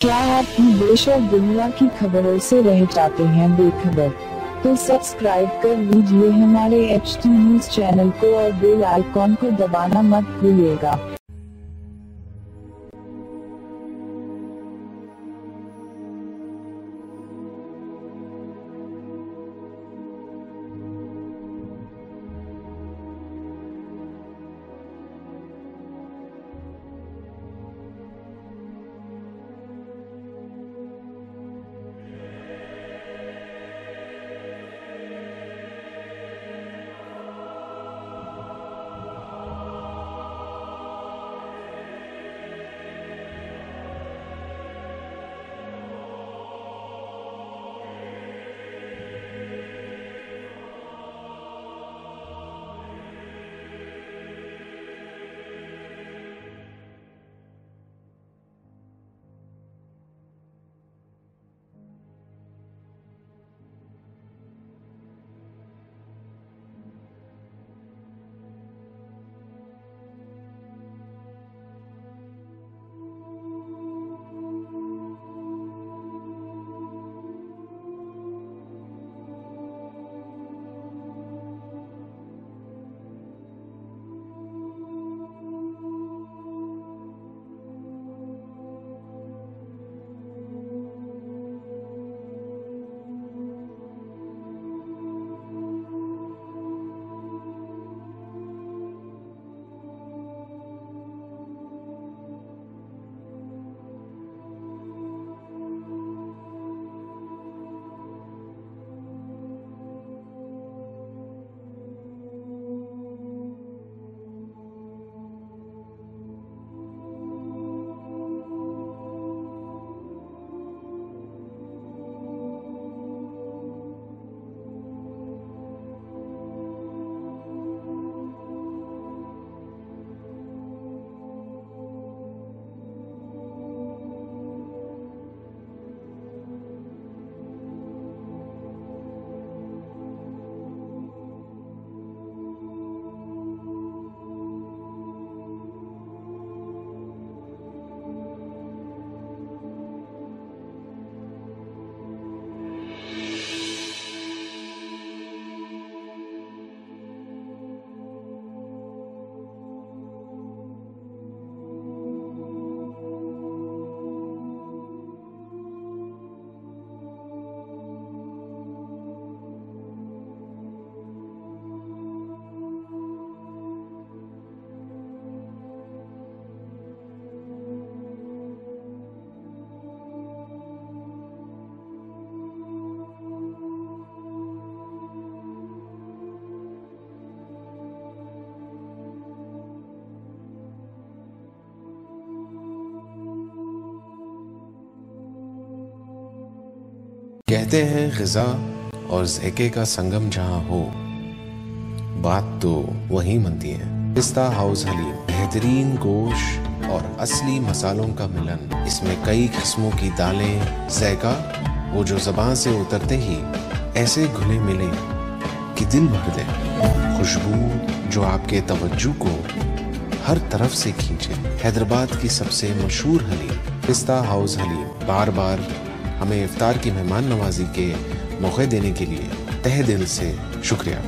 क्या आप देश और दुनिया की खबरों से रह जाते हैं बेखबर? तो सब्सक्राइब कर लीजिए हमारे एच न्यूज़ चैनल को और बेल आइकॉन को दबाना मत भूलिएगा। कहते हैं गजा और जैके का संगम जहाँ हो। बात तो वही बनती है। पिस्ता हाउस हलीम बेहतरीन गोश और असली मसालों का मिलन। इसमें कई किस्मों की दालें, जैका, वो जो जबान से उतरते ही ऐसे घुले मिले कि दिल भर दे। खुशबू जो आपके तवज्जो को हर तरफ़ से खींचे। हैदराबाद की सबसे मशहूर हलीम पिस्ता हाउस हलीम बार बार हमें इफ्तार की मेहमान नवाजी के मौके देने के लिए तहे दिल से शुक्रिया।